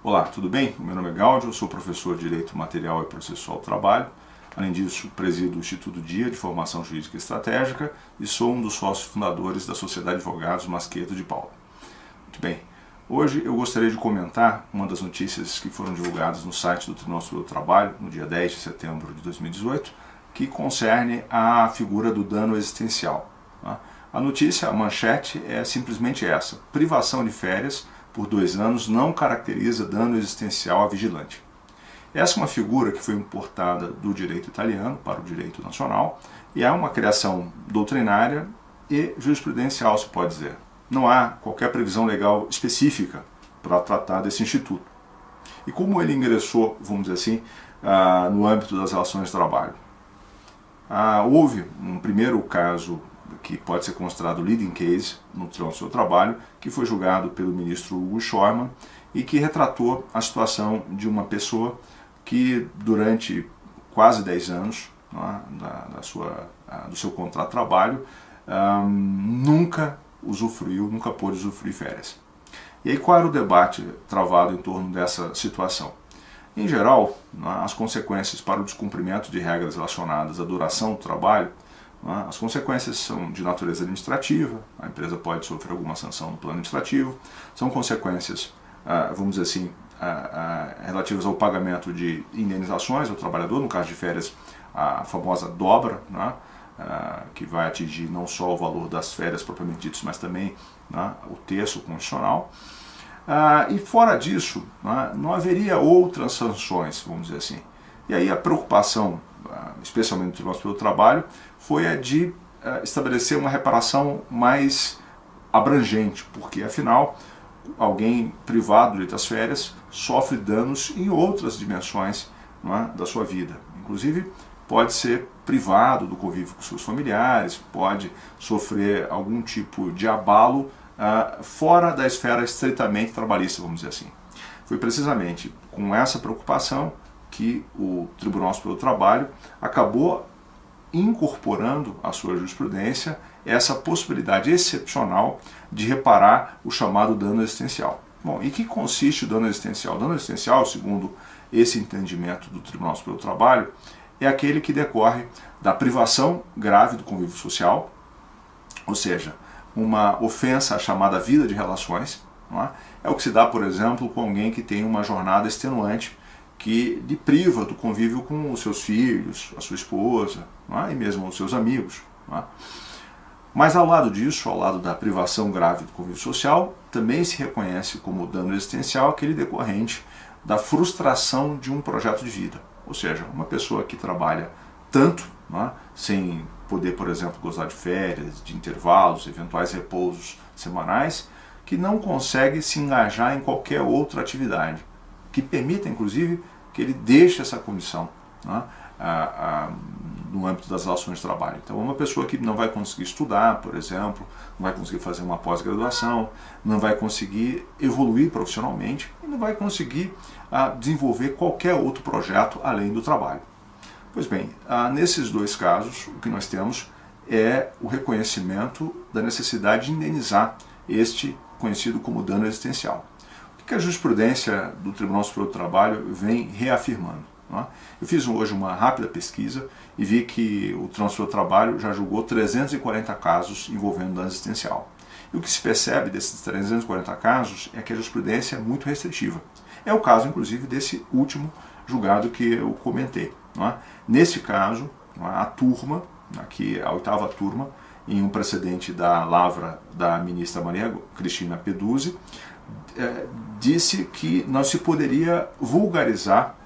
Olá, tudo bem? Meu nome é Gaudio, sou professor de Direito Material e Processual do Trabalho. Além disso, presido o Instituto Dia de Formação Jurídica Estratégica e sou um dos sócios fundadores da Sociedade de Advogados Masqueto de Paula. Muito bem, hoje eu gostaria de comentar uma das notícias que foram divulgadas no site do Tribunal Superior do Trabalho, no dia 10 de setembro de 2018, que concerne a figura do dano existencial. Tá? A notícia, a manchete, é simplesmente essa: privação de férias por dois anos não caracteriza dano existencial a vigilante. Essa é uma figura que foi importada do direito italiano para o direito nacional e é uma criação doutrinária e jurisprudencial, se pode dizer. Não há qualquer previsão legal específica para tratar desse instituto. E como ele ingressou, vamos dizer assim, ah, no âmbito das relações de trabalho? Ah, houve um primeiro caso que pode ser considerado leading case no Tribunal do seu trabalho, que foi julgado pelo ministro Hugo Schorman e que retratou a situação de uma pessoa que durante quase 10 anos é, da, da, sua, do seu contrato de trabalho um, nunca usufruiu, nunca pôde usufruir férias. E aí qual era o debate travado em torno dessa situação? Em geral, é, as consequências para o descumprimento de regras relacionadas à duração do trabalho? As consequências são de natureza administrativa, a empresa pode sofrer alguma sanção no plano administrativo, são consequências, ah, vamos dizer assim, ah, ah, relativas ao pagamento de indenizações ao trabalhador, no caso de férias, a famosa dobra, né? que vai atingir não só o valor das férias propriamente ditas, mas também né, o terço condicional. e fora disso, né, não haveria outras sanções, vamos dizer assim. E aí a preocupação especialmente Tribunal Superior do Trabalho, foi a de eh, estabelecer uma reparação mais abrangente, porque afinal alguém privado do direito às férias sofre danos em outras dimensões é, da sua vida. Inclusive pode ser privado do convívio com seus familiares, pode sofrer algum tipo de abalo uh, fora da esfera estritamente trabalhista, vamos dizer assim. Foi precisamente com essa preocupação que o Tribunal Superior do Trabalho acabou incorporando à sua jurisprudência essa possibilidade excepcional de reparar o chamado dano existencial. Bom, em que consiste o dano existencial? O dano existencial, segundo esse entendimento do Tribunal Superior do Trabalho, é aquele que decorre da privação grave do convívio social, ou seja, uma ofensa à chamada vida de relações. É? é o que se dá, por exemplo, com alguém que tem uma jornada extenuante que lhe priva do convívio com os seus filhos, a sua esposa é? e mesmo os seus amigos. É? Mas ao lado disso, ao lado da privação grave do convívio social, também se reconhece como dano existencial aquele decorrente da frustração de um projeto de vida. Ou seja, uma pessoa que trabalha tanto, é? sem poder, por exemplo, gozar de férias, de intervalos, eventuais repousos semanais, que não consegue se engajar em qualquer outra atividade que permita, inclusive, que ele deixe essa condição né, a, a, no âmbito das relações de trabalho. Então, uma pessoa que não vai conseguir estudar, por exemplo, não vai conseguir fazer uma pós-graduação, não vai conseguir evoluir profissionalmente e não vai conseguir a, ah, desenvolver qualquer outro projeto além do trabalho. Pois bem, ah, nesses dois casos, o que nós temos é o reconhecimento da necessidade de indenizar este conhecido como dano existencial que a jurisprudência do Tribunal Superior do Trabalho vem reafirmando. É? Eu fiz hoje uma rápida pesquisa e vi que o Tribunal Superior do Trabalho já julgou 340 casos envolvendo dano existencial. E o que se percebe desses 340 casos é que a jurisprudência é muito restritiva. É o caso, inclusive, desse último julgado que eu comentei. É? Nesse caso, a turma, aqui a oitava turma, em um precedente da lavra da ministra Maria Cristina Peduzzi, é, disse que não se poderia vulgarizar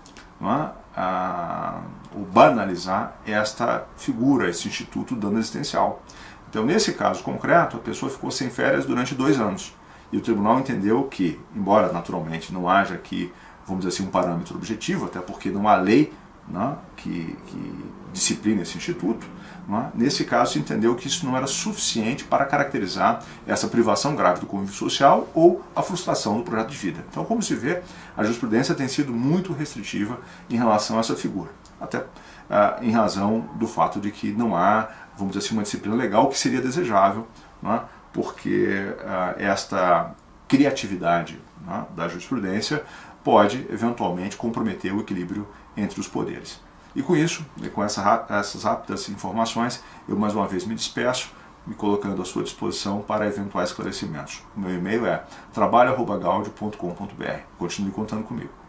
é, a, ou banalizar esta figura, esse instituto dano existencial. Então, nesse caso concreto, a pessoa ficou sem férias durante dois anos. E o tribunal entendeu que, embora naturalmente não haja aqui, vamos dizer assim, um parâmetro objetivo, até porque não há lei né, que, que disciplina esse instituto, é? Nesse caso, se entendeu que isso não era suficiente para caracterizar essa privação grave do convívio social ou a frustração do projeto de vida. Então, como se vê, a jurisprudência tem sido muito restritiva em relação a essa figura, até ah, em razão do fato de que não há, vamos dizer assim, uma disciplina legal que seria desejável, é? porque ah, esta criatividade né, da jurisprudência pode eventualmente comprometer o equilíbrio entre os poderes. E com isso, e com essa, essas rápidas informações, eu mais uma vez me despeço, me colocando à sua disposição para eventuais esclarecimentos. O meu e-mail é trabalho.gaudio.com.br. Continue contando comigo.